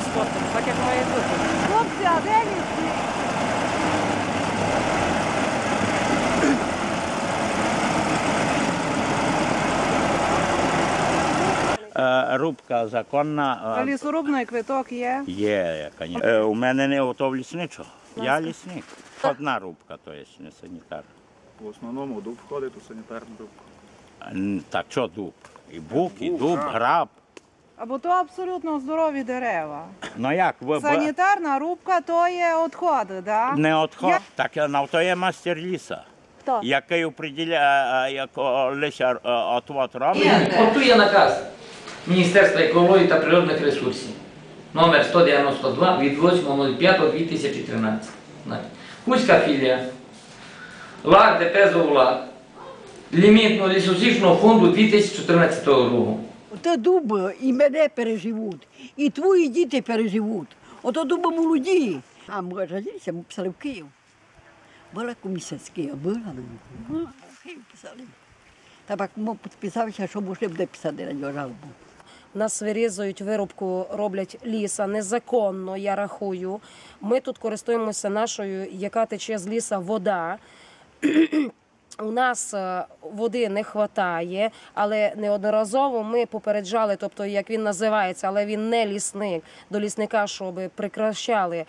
сфоткати, так як має бути. Хлопці, а де лісник? Е, Рубка законна А е, лісорубний квиток є? є, звісно. Е, У мене не ото лісничого. Я лісник. Одна рубка, то є не санітар. В основному дуб входить у санітарну рубку. Н- Так що дуб? І бук, і дуб, граб. Або то абсолютно здорові дерева. Ну як ви Санітарна рубка то є відходи, да? не отход, Як- так е, на то є мастер ліса. Хто? Який определяє, як лише е, отвод робить. Ні, от тут є наказ Міністерства екології та природних ресурсів. Номер 192 від 8.05.2013. Знаєте. Хуська філія. ЛАК ДП «Зоулак». Лімітного лісосічного фонду 2014 року. Ото дуб і мене переживуть, і твої діти переживуть. Ото дуби молоді. А ми родилися, ми писали в Київ. Була комісія з Києва, була. Ну, в Київ писали. Та так ми підписалися, що можна буде писати на нього жалобу. Нас вирізують вирубку, роблять ліса незаконно, я рахую. Ми тут користуємося нашою, яка тече з ліса вода. У нас е, води не вистачає, але неодноразово ми попереджали, тобто як він називається, але він не лісник до лісника, щоб прикращали е,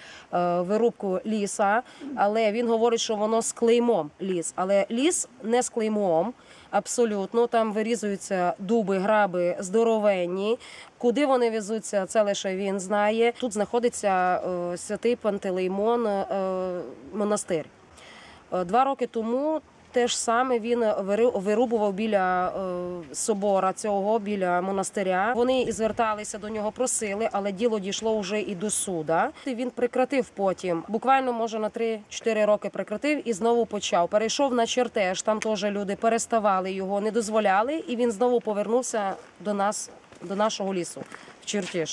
вирубку ліса. Але він говорить, що воно з клеймом ліс. Але ліс не з клеймом. Абсолютно, там вирізуються дуби, граби здоровенні. Куди вони везуться, це лише він знає. Тут знаходиться е, святий Пантелеймон монастир. Два роки тому те ж саме він вири- вирубував біля е, собора цього, біля монастиря. Вони і зверталися до нього, просили, але діло дійшло вже і до суда. Він прекратив потім. Буквально може на 3-4 роки прекратив і знову почав. Перейшов на чертеж. Там теж люди переставали його, не дозволяли, і він знову повернувся до нас, до нашого лісу в чертеж.